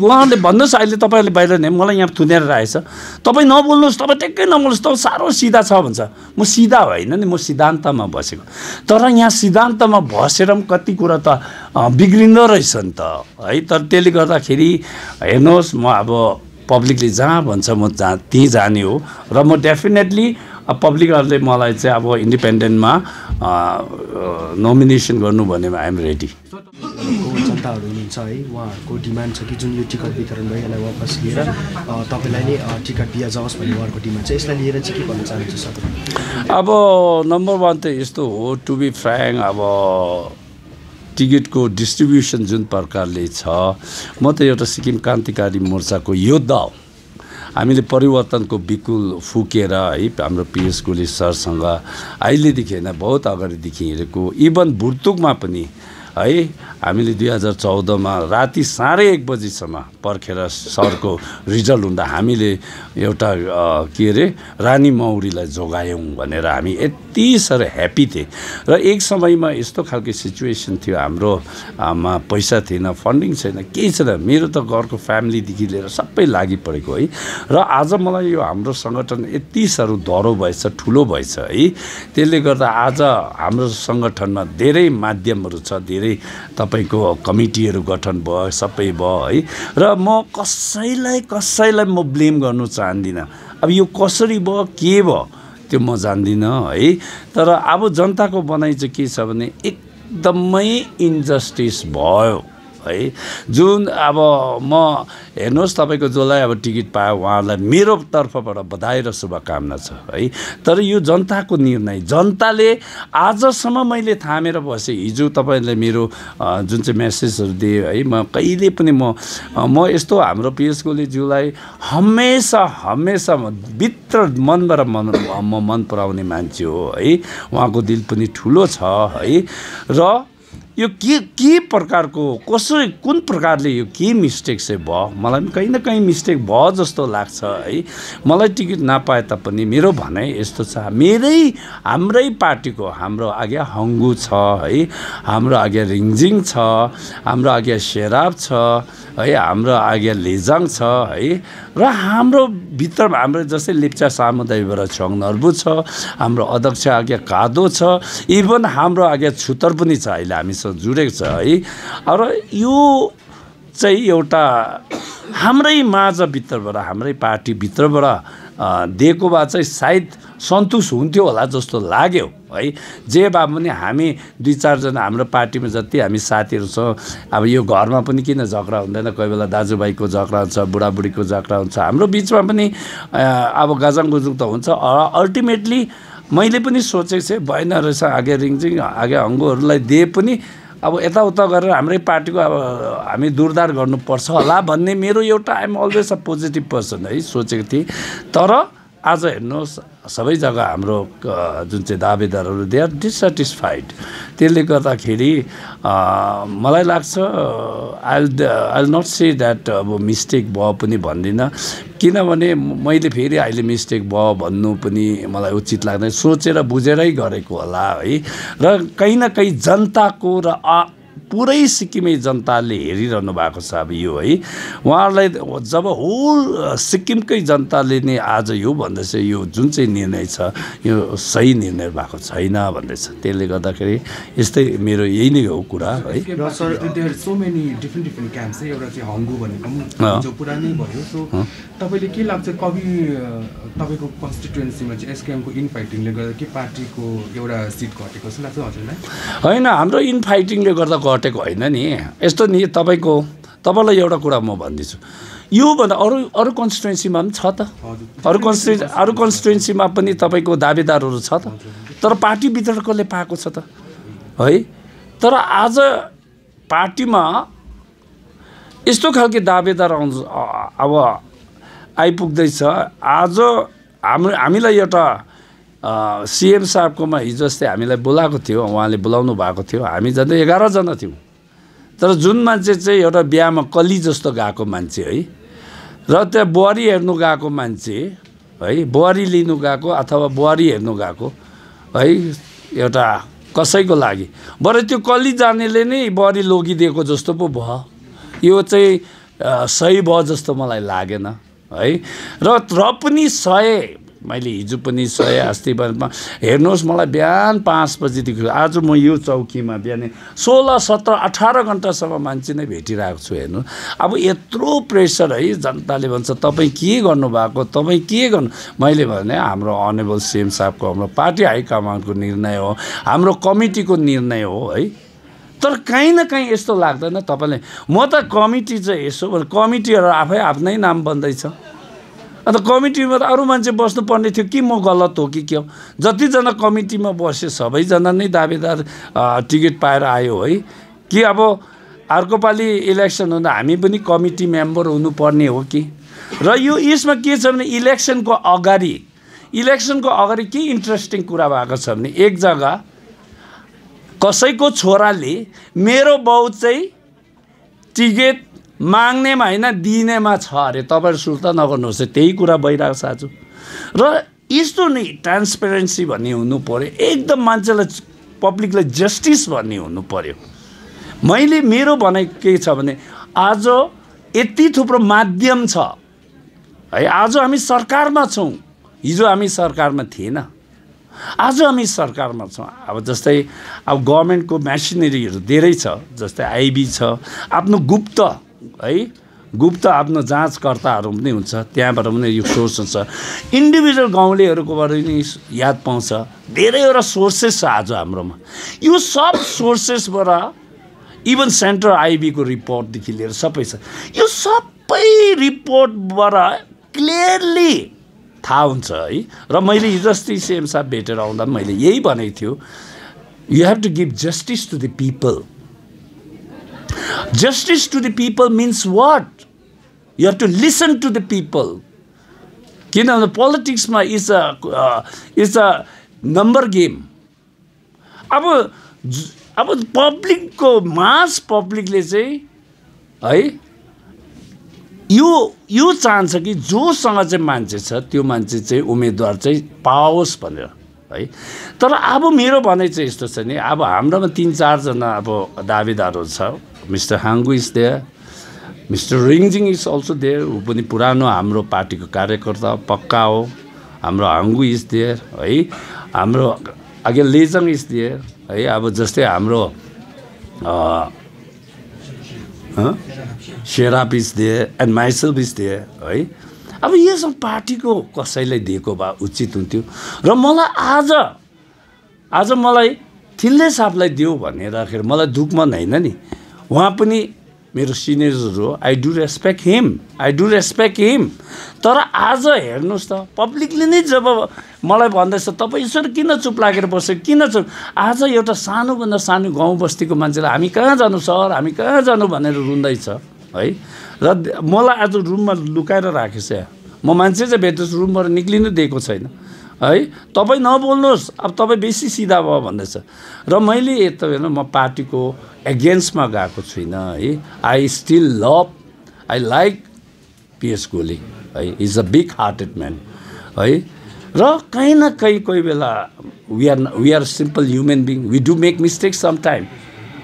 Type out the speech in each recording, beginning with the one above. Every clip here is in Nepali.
उहाँहरूले भन्नुहोस् अहिले तपाईँहरूले बाहिर नै मलाई यहाँ थुनेर राखेछ। तपाईँ नबोल्नुहोस् तपाईँ ट्याक्कै नबोल्नुहोस् तपाईँ साह्रो सिधा छ भन्छ। म सिधा होइन नि म सिद्धान्तमा बसेको। तर यहाँ सिद्धान्तमा बसेर पनि कति कुरा त बिग्रिँदो रहेछ नि त है। तर त्यसले गर्दाखेरि हेर्नुहोस् म अब पब्लिकले जहाँ भन्छ म जहाँ त्यहीँ जाने हो। र म डेफिनेटली पब्लिकहरूले मलाई चाहिँ अब इन्डिपेन्डेन्टमा नोमिनेसन गर्नु भनेमा आइएम रेडी जनताहरू हुनुहुन्छ है। उहाँहरूको डिमान्ड छ कि जुन यो टिकट वितरण भयो यसलाई वापस लिएर तपाईँलाई नै टिकट दियाजाओस् भन्ने उहाँहरूको डिमान्ड छ। यसलाई लिएर चाहिँ के भन्न चाहनुहुन्छ सर? अब नम्बर वान त यस्तो हो टु बी फ्रेङ्क अब टिकटको डिस्ट्रिब्युसन जुन प्रकारले छ म त एउटा सिक्किम क्रान्तिकारी मोर्चाको योद्धा हो। हामीले परिवर्तनको बिकुल फुकेर है हाम्रो पिएस गोले सरसँग अहिलेदेखि होइन बहुत अगाडिदेखि हिँडेको इभन भुर्तुकमा पनि है हामीले दुई हजार चौधमा राति साढे एक बजीसम्म पर्खेर सरको रिजल्ट हुँदा हामीले एउटा के अरे रानी मौरीलाई जोगायौँ भनेर हामी यति साह्रो ह्याप्पी थिएँ। र एक समयमा यस्तो खालको सिचुएसन थियो हाम्रो आ, मा पैसा थिएन फन्डिङ छैन केही छैन। मेरो त घरको फ्यामिलीदेखि लिएर सबै लागि परेको है। र आज मलाई यो हाम्रो सङ्गठन यति साह्रो दह्रो भएछ ठुलो भएछ है। त्यसले गर्दा आज हाम्रो सङ्गठनमा धेरै माध्यमहरू छ धेरै तपाईँको कमिटीहरू गठन भयो सबै भयो है। र म कसैलाई कसैलाई म ब्लेम गर्नु चाहदिनँ अब यो कसरी भयो के भयो त्यो म जान्दिनँ है। तर अब जनताको भनाइ चाहिँ के छ भने एकदमै इन्जस्टिस भयो। है। जुन अब म हेर्नुहोस् तपाईँको जसलाई अब टिकट पायो उहाँहरूलाई मेरो तर्फबाट बधाई र शुभकामना छ है। तर यो जनताको निर्णय जनताले आजसम्म मैले थामेर बसेँ हिजो तपाईँले मेरो जुन चाहिँ मेसेजहरू दिएँ है म कहिले पनि म म यस्तो हाम्रो पिएस गोलेज्यूलाई हमेसा हमेसा भित्र मनबाट मन म मन पराउने मान्छे हो है। उहाँको दिल पनि ठुलो छ है। र यो के के प्रकारको कसरी कुन प्रकारले यो के मिस्टेक चाहिँ भयो? मलाई पनि कहीँ न कहीँ मिस्टेक भयो जस्तो लाग्छ है। मलाई टिकट नपाए तापनि मेरो भनाइ यस्तो छ। मेरै हाम्रै पार्टीको हाम्रो आज्ञा हङ्गु छ है। हाम्रो आज्ञा रिङजिङ छ हाम्रो आज्ञा सेराब छ है। हाम्रो आज्ञा लेजाङ छ है। र हाम्रो भित्रमा हाम्रो जस्तै लेप्चा सामुदायिकबाट छङ नर्बु छ हाम्रो अध्यक्ष आज्ञा कादो छ इभन हाम्रो आज्ञा छुतर पनि छ अहिले हामीसँग जुडेको छ है। र यो चाहिँ एउटा हाम्रै माझभित्रबाट हाम्रै पार्टीभित्रबाट दिएको भए चाहिँ सायद सन्तुष्ट हुन्थ्यो होला जस्तो लाग्यो। है। जे भए पनि हामी दुई चारजना हाम्रो पार्टीमा जति हामी साथीहरू छौँ अब यो घरमा पनि किन झगडा हुँदैन? कोही बेला दाजुभाइको झगडा हुन्छ बुढाबुढीको झगडा हुन्छ। हाम्रो बिचमा पनि अब गाजाङ गुजुङ त हुन्छ। अल्टिमेटली मैले पनि सोचेको थिएँ भएन रहेछ आगे रिङजिङ आगे हङ्गुहरूलाई दिए पनि। अब यताउता गरेर हाम्रै पार्टीको अब हामी दुरदार गर्नुपर्छ होला भन्ने मेरो एउटा I'm always a positive person है सोचेको थिएँ। तर आज हेर्नुहोस् सबै जग्गा हाम्रो जुन चाहिँ दावेदारहरू दे आर डिससेटिस्फाइड त्यसले गर्दाखेरि मलाई लाग्छ I'll I'll not say that अब मिस्टेक भयो पनि भन्दिनँ। किनभने मैले फेरि अहिले मिस्टेक भयो भन्नु पनि मलाई उचित लाग्दैन। सोचेर बुझेरै गरेको होला है। र कहीँ न कहीँ जनताको र पुरै सिक्किमे जनताले हेरिरहनु भएको छ अब यो है। उहाँहरूलाई जब होल सिक्किमकै जनताले नै आज यो भन्दैछ यो जुन चाहिँ निर्णय छ यो सही निर्णय भएको छैन भन्दैछ। त्यसले गर्दाखेरि यस्तै मेरो यही नै हो कुरा है। र sir there so many different different camp चाहिँ एउटा चाहिँ हङ्गु भनेको अँ। पनि जो पुरानै भयो। सो तपाईँले के लाग्छ कवि तपाईँको कन्स्टिट्युएन्सीमा चाहिँ एसकेएमको इनफाइटिङले गर्दा के पार्टीको एउटा सिट घटेको? जस्तो लाग्छ हजुरलाई? होइन हाम्रो इनफाइटिङले गर्दा घटेको होइन नि। यस्तो नि तपाईँको तपाईँलाई एउटा कुरा म भनिदिन्छु योभन्दा अरू अरू कन्स्टिट्युन्सीमा पनि छ त। अरू कन्स्टिट्यु अरू कन्स्टिट्युन्सीमा पनि तपाईँको दावेदारहरू छ त। तर पार्टीभित्रकोले पाएको छ त। है? तर आज पार्टीमा यस्तो खालके दावेदार आउँछ अब आइपुग्दैछ। आज हाम्रो हामीलाई एउटा सिएम साहबकोमा हिजो अस्ति हामीलाई बोलाएको थियो उहाँले बोलाउनु भएको थियो। हामी झन्डै एघारजना थियौँ। तर जुन मान्छे चाहिँ एउटा बिहामा कली जस्तो गएको मान्छे है र त्यहाँ बुहारी हेर्नु गएको मान्छे है बुहारी लिनु गएको अथवा बुहारी हेर्नु गएको है एउटा कसैको लागि। बरु त्यो कली जानेले नै बुहारी लगिदिएको जस्तो पो भयो। यो चाहिँ सही भयो जस्तो मलाई लागेन। है? र र पनि सय मैले हिजो पनि सय अस्ति हेर्नुहोस् मलाई बिहान पाँच बजीदेखि आज म यो चौकीमा बिहान सोह्र सत्र अठार घन्टासम्म मान्छे नै भेटिरहेको छु हेर्नु। अब यत्रो प्रेसर है जनताले भन्छ तपाईँ के गर्नुभएको? तपाईँ के गर्नु? मैले भने हाम्रो अनेबल सिएम साहबको हाम्रो पार्टी हाइकमान्डको निर्णय हो हाम्रो कमिटीको निर्णय हो है। तर काहीँ न काहीँ यस्तो लाग्दैन तपाईँले। म त कमिटी चाहिँ यसो कमिटीहरू आफै आफ्नै नाम बन्दैछ। अन्त कमिटीमा त अरू मान्छे बस्नुपर्ने थियो कि म गलत हो कि के हो? जतिजना कमिटीमा बसे सबैजना नै दावेदार टिकट पाएर आयो है। कि अब अर्को पालि इलेक्सन हुँदा हामी पनि कमिटी मेम्बर हुनुपर्ने हो कि? र यो यसमा के छ भने इलेक्सनको अगाडि इलेक्सनको अगाडि के इन्ट्रेस्टिङ कुरा भएको छ भने एक जग्गा कसैको छोराले मेरो बाउ चाहिँ टिकट माग्नेमा होइन दिनेमा छ अरे। तपाईँहरू सुर्ता नगर्नुहोस् है त्यही कुरा भइरहेको छ आज। र यस्तो नै ट्रान्सपेरेन्सी भन्ने हुनु पऱ्यो एकदम मान्छेलाई पब्लिकलाई जस्टिस भन्ने हुनु पऱ्यो मैले मेरो भनाइ के छ भने आज यति थुप्रो माध्यम छ। है आज हामी सरकारमा छौँ। हिजो हामी सरकारमा थिएन। आज हामी सरकारमा छौँ। अब जस्तै अब गभर्मेन्टको मेसिनरीहरू धेरै छ जस्तै आइबी छ। आफ्नो गुप्त है गुप्त आफ्नो जाँचकर्ताहरू पनि हुन्छ त्यहाँबाट पनि यो सोर्स हुन्छ। इन्डिभिजुअल गाउँलेहरूकोबाट पनि याद पाउँछ धेरैवटा सोर्सेस छ आज हाम्रोमा। यो सब सोर्सेसबाट इभन सेन्ट्रल आइबीको रिपोर्टदेखि लिएर सबै छ। यो सबै रिपोर्टबाट क्लियरली थाहा हुन्छ है। र मैले हिजो अस्ति सिएम साहब भेटेर आउँदा पनि मैले यही भनेको थियो you have to give justice to the people justice to the people means what you have to listen to the people किनभने पोलिटिक्समा is a is a number game अब अब पब्लिकको मास पब्लिकले चाहिँ है यो यो चाहन्छ कि जोसँग चाहिँ मान्छे छ त्यो मान्छे चाहिँ उम्मेदवार चाहिँ पाओस् भनेर है। तर अब मेरो भनाइ चाहिँ यस्तो छ नि अब हाम्रोमा तिन चारजना अब दावेदारहरू छ। Mister Hangu is there mister Ringjing is also there ऊ पनि पुरानो हाम्रो पार्टीको कार्यकर्ता पक्का हो। हाम्रो हाङ्गु इज देयर है। हाम्रो अघि लेजङ इज देयर है। अब जस्तै हाम्रो? Serap is there and myself is there है अब यो सब पार्टीको कसैलाई दिएको भए उचित हुन्थ्यो। र मलाई आज आज मलाई थिल्ले साहबलाई दियो भनेर मलाई दुःख मन होइन नि। उहाँ पनि मेरो सिनियर्सहरू हो I do respect him I do respect him तर आज हेर्नुहोस् त पब्लिकले नै जब मलाई भन्दैछ तपाईँ यसरी किन चुप लागेर बस्यो? किन चुप? आज एउटा सानोभन्दा सानो गाउँ बस्तीको मान्छेलाई हामी कहाँ जानु सर? हामी कहाँ जानु भनेर रुँदैछ है? र मलाई आज रुममा लुकाएर राखेछ। म मान्छे चाहिँ भेट्दैछु रुमबाट निक्लिनु दिएको छैन। है? तपाईँ नबोल्नुहोस्। अब तपाईँ बेसी सिधा भयो भन्दैछ। र मैले हेर्नु म पार्टीको एगेन्स्टमा गएको छुइनँ है। I still love I like PS गोली है। Is a big hearted man है। र कहीँ न कहीँ कोही बेला we are we are simple human being we do make mistake some time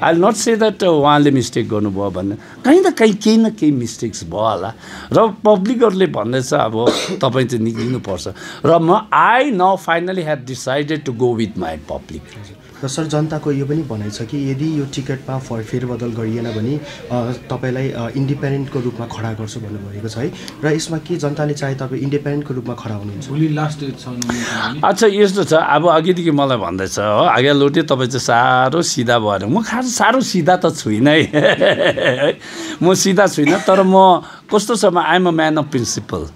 I not say that उहाँले मिस्टेक गर्नुभयो भन्ने। कहीँ न कहीँ केही न केही मिस्टेक्स भयो होला। र पब्लिकहरूले भन्दैछ अब तपाईँ चाहिँ निक्लिनुपर्छ। र म I now finally had decided to go with my public र सर जनताको यो पनि भनाइ छ कि यदि यो टिकटमा फर फेरबदल गरिएन भने तपाईँलाई इन्डिपेन्डेन्टको रूपमा खडा गर्छु भन्नुभएको छ है। र यसमा के जनताले चाहे तपाईँ इन्डिपेन्डेन्टको रूपमा खडा हुनुहुन्छ? भोलि लास्ट डेट छ अच्छा यस्तो छ। अब अघिदेखि मलाई भन्दैछ हो आगे लोटे तपाईँ चाहिँ साह्रो सिधा भएर म खास साह्रो सिधा त छुइनँ है। म सिधा छुइनँ तर म कस्तो छ म I'm a man of principle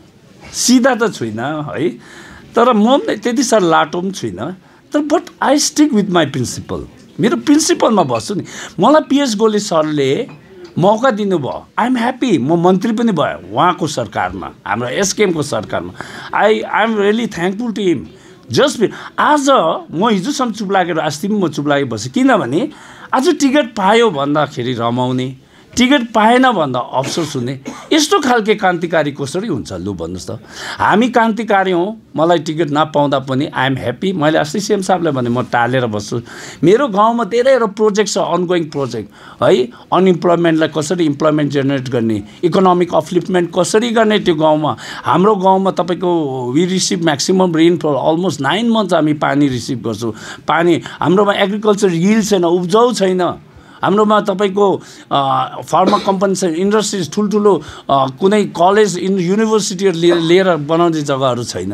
सिधा त छुइनँ है तर म पनि त्यति साह्रो लाटो पनि छुइनँ। तर but I stick with my principle मेरो प्रिन्सिपलमा बस्छु नि। मलाई पिएस गोले सरले मौका दिनुभयो। आइएम ह्याप्पी म मन्त्री पनि भयो उहाँको सरकारमा हाम्रो एसकेएमको सरकारमा। I I'm really thankful to him just आज म हिजोसम्म चुप लागेर अस्ति पनि म चुप लागेर बसेँ किनभने आज टिकट पायो भन्दाखेरि रमाउने। टिकट पाएन भन्दा अफसोस हुने यस्तो खालके क्रान्तिकारी कसरी हुन्छ लु भन्नुहोस् त। हामी क्रान्तिकारी हौँ मलाई टिकट नपाउँदा पनि आइएम ह्याप्पी मैले अस्ति सिएम साहबलाई भने म टालेर बस्छु। मेरो गाउँमा धेरैवटा प्रोजेक्ट छ अनगोइङ प्रोजेक्ट है अनइम्प्लोइमेन्टलाई कसरी इम्प्लोइमेन्ट जेनेरेट गर्ने इकोनोमिक अपलिफ्टमेन्ट कसरी गर्ने त्यो गाउँमा? हाम्रो गाउँमा तपाईँको we receive maximum rainfall almost nine month हामी पानी रिसिभ गर्छौँ। पानी हाम्रोमा एग्रिकल्चर हिल छैन उब्जाउ छैन। हाम्रोमा तपाईँको फार्मा कम्पनी छ इन्डस्ट्रिज ठुल्ठुलो कुनै कलेज युनिभर्सिटीहरू लिएर बनाउने जग्गाहरू छैन।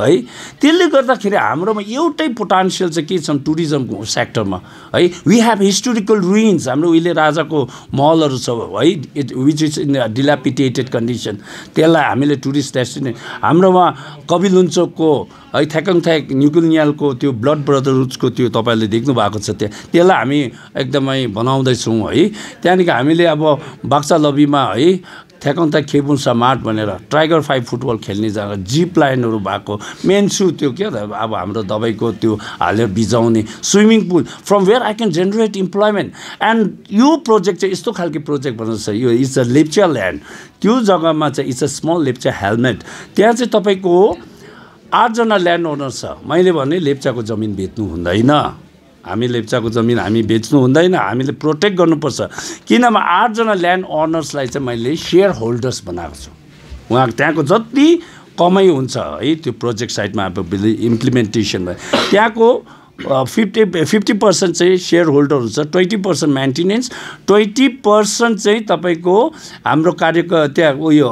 है? त्यसले गर्दाखेरि हाम्रोमा एउटै पोटेन्सियल चाहिँ के छ टुरिज्मको सेक्टरमा है? वी हेभ हिस्टोरिकल रुइन्स हाम्रो उहिले राजाको महलहरू छ है? Which is in dilapidated condition त्यसलाई हामीले टुरिस्ट डेस्टिने हाम्रोमा कविलुन्चोकको है? थ्याकङ थ्याक न्युकुलियालको त्यो ब्लड ब्रदरहुड्सको त्यो तपाईँले देख्नु भएको छ त्यहाँ। त्यसलाई हामी एकदमै बनाउँदैछौँ है? त्यहाँदेखि हामीले अब बाक्सा लबीमा है? थ्याकन्ता खेबुन्सा माट भनेर टाइगर फाइभ फुटबल खेल्ने जग्गा जिप लाइनहरू भएको मेन सु त्यो के अब हाम्रो दबाईको त्यो हालेर बिजाउने swimming pool from where I can generate employment and यो प्रोजेक्ट चाहिँ यस्तो खालको प्रोजेक्ट भन्नु छ यो इट्स अ लेप्चा ल्यान्ड त्यो जग्गामा चाहिँ इट्स अ स्मल लेप्चा हेलमेट त्यहाँ चाहिँ तपाईँको आठजना ल्यान्ड ओनर छ। मैले भने लेप्चाको जमिन बेच्नु हुँदैन। हामी लेप्चाको जमिन हामी बेच्नु हुँदैन हामीले प्रोटेक्ट गर्नुपर्छ। किनभने आठजना ल्यान्ड ओनर्सलाई चाहिँ मैले सेयर होल्डर्स बनाएको छु। उहाँ त्यहाँको जति कमाइ हुन्छ है त्यो प्रोजेक्ट साइडमा अब इम्प्लिमेन्टेसन भयो त्यहाँको फिफ्टी फिफ्टी पर्सेन्ट चाहिँ सेयर होल्डर हुन्छ twenty percent maintenance twenty percent चाहिँ तपाईँको हाम्रो कार्यको त्यहाँ उयो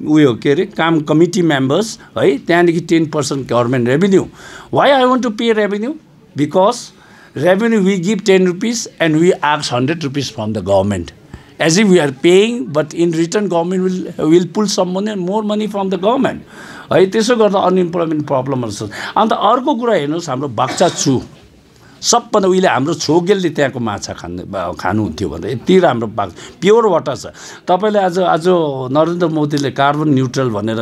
उयो के अरे काम कमिटी मेम्बर्स है त्यहाँदेखि ten percent government revenue why I want to pay revenue because revenue we give 10 rupees and we ask 100 rupees from the government as if we are paying but in return government will pull some more money from the government है त्यसो गर्दा अनइम्प्लोइमेन्ट प्रब्लमहरू छ अन्त अर्को कुरा हेर्नुहोस् हाम्रो बाक्सा छु सबभन्दा उहिले हाम्रो छोगेलले त्यहाँको माछा खानु खानुहुन्थ्यो भने यति राम्रो बाघ प्योर वाटर छ तपाईँले आज आज नरेन्द्र मोदीले कार्बन न्युट्रल भनेर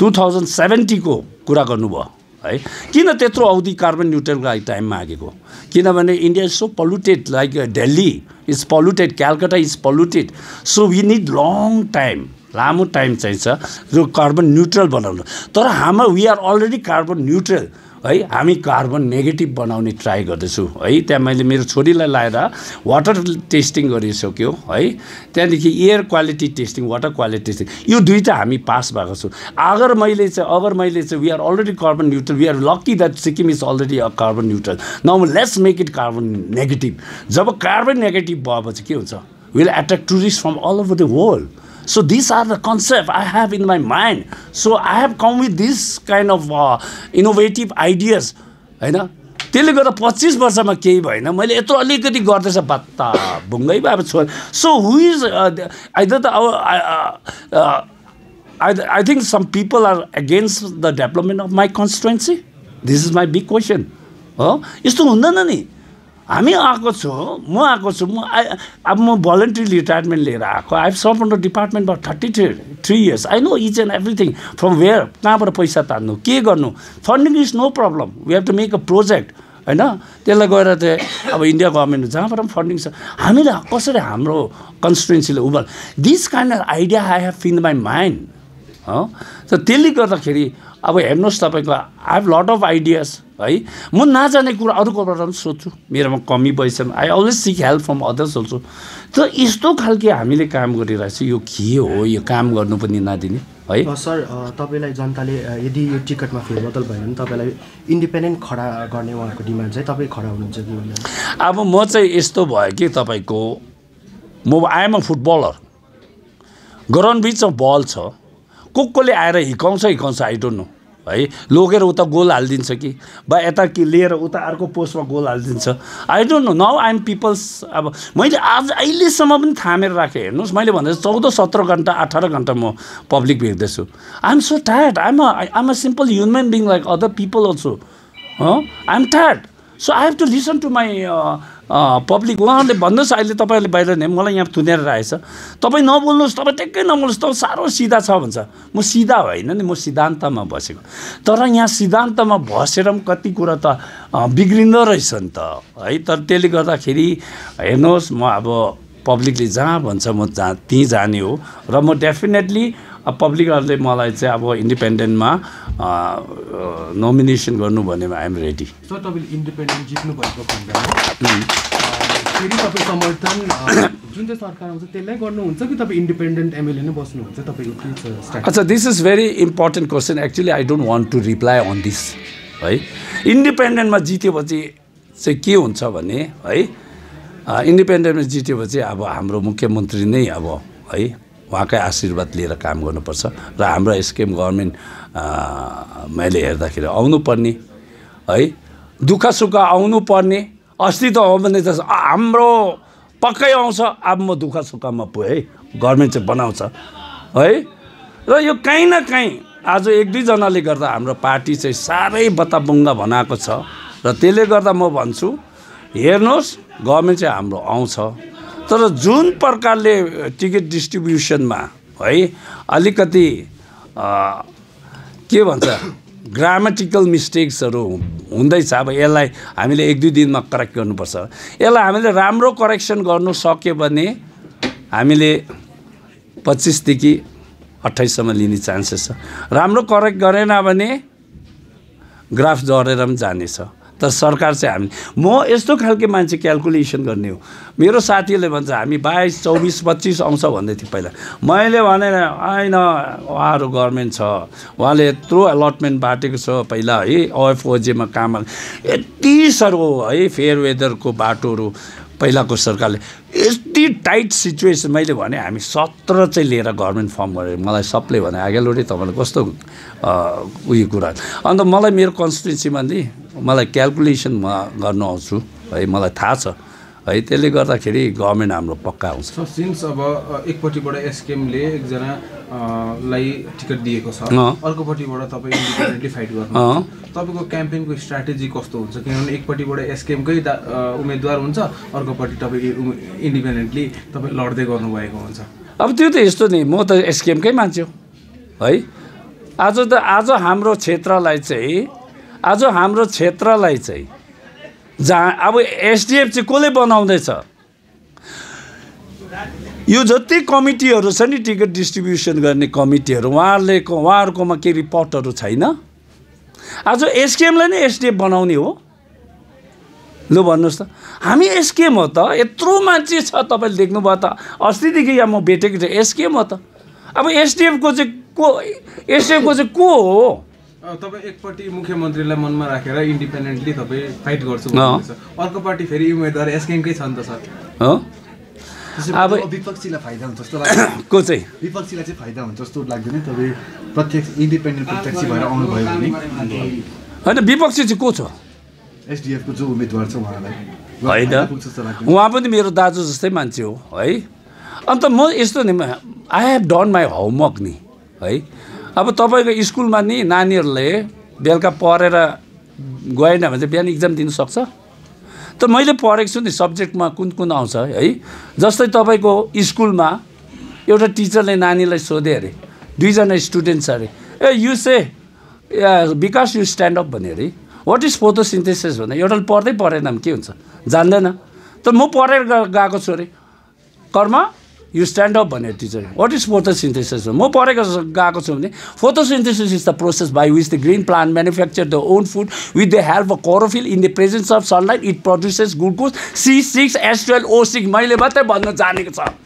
टु थाउजन्ड सेभेन्टीको कुरा गर्नुभयो है। किन त्यत्रो अवधि कार्बन न्युट्रलको लागि टाइम मागेको? किनभने India is so polluted like Delhi is polluted Calcutta is polluted so we need long time लामो टाइम चाहिन्छ र कार्बन न्युट्रल बनाउनु। तर हाम्रो we are already carbon neutral है हामी कार्बन नेगेटिभ बनाउने ट्राई गर्दैछु। है त्यहाँ मैले मेरो छोरीलाई लाएर वाटर टेस्टिङ गरिसक्यो है। त्यहाँदेखि air quality testing water quality testing यो दुइटा हामी पास भएको छु। अगर मैले चाहिँ अगर मैले चाहिँ we are already carbon neutral we are lucky that Sikkim is already a carbon neutral न let's make it carbon negative job carbon negative भएपछि के हुन्छ? Will attract tourist from all over the world These are the concept I have in my mind. So I have come with this kind of uh, innovative ideas. होइन? त्यसले गर्दा पच्चिस वर्षमा केही भएन। मैले यत्रो अलिकति गर्दैछ बत्ता भुङ्गै भए छोड सो हु इज त I I think some people are against the development of my constituency this is my big question हो यस्तो हुँदैन नि। हामी आएको छु म आएको छु म आई अब म भलन्ट्री रिटायरमेन्ट लिएर आएको I have serve department for thirty three three years I know each and everything from where कहाँबाट पैसा तान्नु के गर्नु? Funding is no problem we have to make a project होइन? त्यसलाई गएर चाहिँ अब इन्डिया गभर्मेन्ट जहाँबाट पनि फन्डिङ छ। हामीले कसरी हाम्रो कन्स्टिट्युन्सीले उभा this kind of idea I have in my mind हो? त त्यसले गर्दाखेरि अब हेर्नुहोस् तपाईँको I have lot of ideas है? म नजाने कुरा अरूकोबाट पनि सोध्छु। मेरोमा कमी भएछ I always seek help from others also त यस्तो खालके हामीले काम गरिरहेको छ यो के हो? यो काम गर्नु पनि नदिने है? सर तपाईँलाई जनताले यदि यो टिकटमा फेरबदल भयो भने तपाईँलाई इन्डिपेन्डेन्ट खडा गर्ने उहाँहरूको डिमान्ड चाहिँ तपाईँ खडा हुनुहुन्छ कि अब म चाहिँ यस्तो भयो कि तपाईँको म आएम अ फुटबलर ग्राउन्ड बिचमा बल छ। को कोले आएर हिकाउँछ हिकाउँछ आई डोन्ट नो है लगेर उता गोल हालिदिन्छ कि? बा यता कि लिएर उता अर्को पोस्टमा गोल हालिदिन्छ। I don't know now I'm peoples अब मैले आज अहिलेसम्म पनि थामेर राखेँ। हेर्नुहोस् मैले भन्दा चौध सत्र घन्टा अठार घन्टा म public भेट्दैछु। I'm so tired I'm I'm a simple human being like other people also I'm tired so I have to listen to my public उहाँहरूले भन्नुहोस् अहिले तपाईँहरूले बाहिर नै मलाई यहाँ थुनेर रहेछ तपाईँ नबोल्नुहोस् तपाईँ ट्याक्कै नबोल्नुहोस् तपाईँ साह्रो सिधा छ भन्छ। म सिधा होइन नि म सिद्धान्तमा बसेको। तर यहाँ सिद्धान्तमा बसेर पनि कति कुरा त बिग्रिँदो रहेछ नि त है। तर त्यसले गर्दाखेरि हेर्नुहोस् म अब पब्लिकले जहाँ भन्छ म जहाँ त्यहीँ जाने हो। र म डेफिनेटली पब्लिकहरूले मलाई चाहिँ अब इन्डिपेन्डेन्टमा नोमिनेसन गर्नु भनेमा आइएम रेडी सर तपाईँले इन्डिपेन्डेन्ट फेरि तपाईँ समर्थन जुन चाहिँ सरकार आउँछ त्यसलाई गर्नुहुन्छ कि तपाईँ इन्डिपेन्डेन्ट एमएलए नै बस्नुहुन्छ? तपाईँको अच्छा this is very important question actually I don't want to reply on this है? इन्डिपेन्डेन्टमा जित्योपछि चाहिँ के हुन्छ भने है? इन्डिपेन्डेन्टमा जित्योपछि अब हाम्रो मुख्यमन्त्री नै अब है? उहाँकै आशीर्वाद लिएर काम गर्नुपर्छ र हाम्रो एसकेएम गभर्मेन्ट मैले हेर्दाखेरि आउनुपर्ने है दुःख सुख आउनुपर्ने अस्ति त हो भने त हाम्रो पक्कै आउँछ अब म दुःख सुखमा पुगेँ गभर्मेन्ट चाहिँ बनाउँछ है र यो काहीँ न काहीँ आज एक दुईजनाले गर्दा हाम्रो पार्टी चाहिँ साह्रै बत्ताबुङ्गा बनाएको छ र त्यसले गर्दा म भन्छु हेर्नुहोस् गभर्मेन्ट चाहिँ हाम्रो आउँछ। तर जुन प्रकारले टिकट डिस्ट्रिब्युसनमा है अलिकति के भन्छ ग्रामेटिकल मिस्टेक्सहरू हुँदैछ। अब यसलाई हामीले एक दुई दिनमा करेक्ट गर्नुपर्छ। यसलाई हामीले राम्रो करेक्सन गर्नु सक्यो भने हामीले पच्चिसदेखि अट्ठाइससम्म लिने चान्सेस छ। राम्रो करेक्ट गरेन भने ग्राफ झरेर पनि जानेछ। तर सरकार चाहिँ हामी म यस्तो खालके मान्छे क्यालकुलेसन गर्ने हो। मेरो साथीहरूले भन्छ हामी बाइस चौबिस पच्चिस आउँछ भन्दै थियो पहिला। मैले भने होइन उहाँहरू गभर्मेन्ट छ। उहाँले यत्रो अलटमेन्ट बाटेको छ पहिला है ओएफओजेमा काम यति साह्रो है फेयर वेदरको बाटोहरू। पहिलाको सरकारले। यति टाइट सिचुएसन मैले भने हामी सत्र चाहिँ लिएर गभर्मेन्ट फर्म गरेँ मलाई सबले भने आगेलोडी तपाईँलाई कस्तो उयो कुरा। अन्त मलाई मेरो कन्स्टिट्युन्सीमा नि मलाई क्यालकुलेसन म गर्न आउँछु है मलाई थाहा छ। है। त्यसले गर्दाखेरि गभर्मेन्ट हाम्रो पक्का सो सिन्स अब एकपट्टिबाट एसकेएमले एकजना अ, लाई टिकट दिएको छ। अर्कोपट्टिबाट तपाईँ इन्डिपेन्डेन्टली फाइट गर्नु। तपाईँको क्याम्पेनको स्ट्राटेजी कस्तो हुन्छ? किनभने एकपट्टिबाट एसकेएमकै उम्मेदवार हुन्छ अर्कोपट्टि तपाईँ इन्डिपेन्डेन्टली तपाईँ लड्दै गर्नुभएको हुन्छ। अब त्यो त यस्तो नि म त एसकेएमकै मान्छे हो है। आज त आज हाम्रो क्षेत्रलाई चाहिँ आज हाम्रो क्षेत्रलाई चाहिँ जहाँ अब एसडिएफ चाहिँ कसले बनाउँदैछ? यो जति कमिटीहरू छ नि टिकट डिस्ट्रिब्युसन गर्ने कमिटीहरू उहाँहरूले उहाँहरूकोमा के रिपोर्टहरू छैन? आज एसकेएमलाई नै एसडिएफ बनाउने हो। लु भन्नुहोस् त। हामी एसकेएम हो त यत्रो मान्छे छ तपाईँले देख्नुभयो त। अस्तिदेखि यहाँ म भेटेको थिएँ एसकेएम हो त। अब एसडिएफको चाहिँ को एसडिएफको चाहिँ को हो? तपाईँ एकपट्टि मुख्यमन्त्रीलाई मनमा राखेर इन्डिपेन्डेन्टली तपाईँ फाइट गर्छु अर्कोपट्टि फेरि उम्मेदवार एसकेएमकै छ नि त सर। हो? अब- विपक्षीलाई फाइदा हुन्छ जस्तो लाग्छ। को चाहिँ? विपक्षीलाई चाहिँ फाइदा हुन्छ जस्तो लाग्दैन तपाईँ प्रत्यक्ष इन्डिपेन्डेन्ट प्रत्यक्ष भएर आउनुभयो भने। होइन विपक्षी चाहिँ को छ? एसडिएफको जो उम्मेदवार छ उहाँलाई। होइन। उहाँ पनि मेरो दाजु जस्तै मान्छे हो है। अन्त म यस्तो नि I have done my homework नि है। अब तपाईँको स्कुलमा नि नानीहरूले बेलुका पढेर गएन भने चाहिँ बिहान इक्जाम दिनु सक्छ? त मैले पढेको छु नि सब्जेक्टमा कुन कुन आउँछ है। जस्तै तपाईँको स्कुलमा एउटा टिचरले नानीलाई सोधे अरे दुईजना स्टुडेन्ट छ अरे ए यु से विकास यु स्ट्यान्ड अप भन्यो अरे। वाट इज फोटोसिन्थेसिस भन्दा एउटाले पढ्दै पढेन भने के हुन्छ? जान्दैन। तर म पढेर गएको छु अरे। कर्म? यु स्ट्यान्ड अप भन्यो टिचरले वाट इज फोटोसिन्थेसिस म पढेको गएको छु भने photosynthesis is the process by which the green plant manufacture the own food with the help of chlorophyll in the presence of sunlight it produces glucose C six S twelve O six मैले मात्रै भन्न जानेको छ